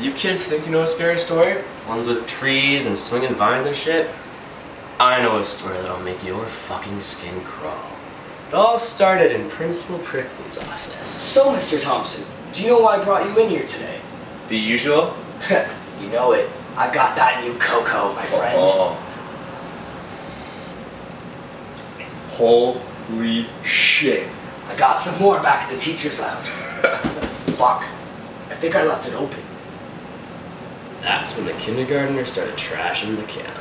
You kids think you know a scary story? Ones with trees and swinging vines and shit? I know a story that'll make your fucking skin crawl. It all started in Principal Prickly's office. So, Mr. Thompson, do you know why I brought you in here today? The usual? you know it. I got that new cocoa, my friend. Oh. Holy shit. I got some more back in the teacher's lounge. Fuck. I think I left it open. That's when the kindergartner started trashing the camp.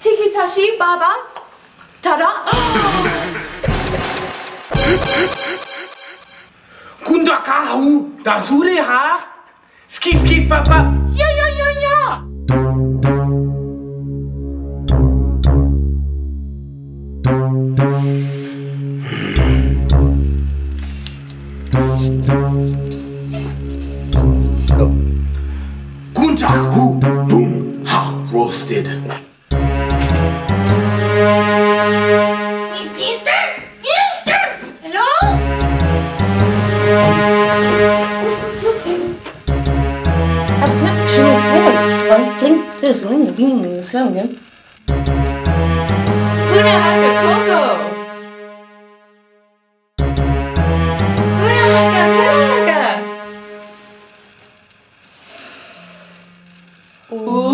Tiki Tashi Baba Tada Kunda kahu, da sure ha. Ski ski fa fa. Ja ja ja ja. Gunta hu boom ha roasted. He's Beanster Beanster Hello woord, want flink dus in de bienen slangen. Kuna Haka Coco Kuna Haka Kuna Haka Ooh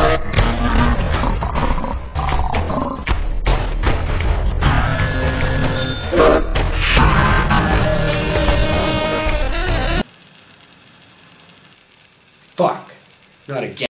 not again.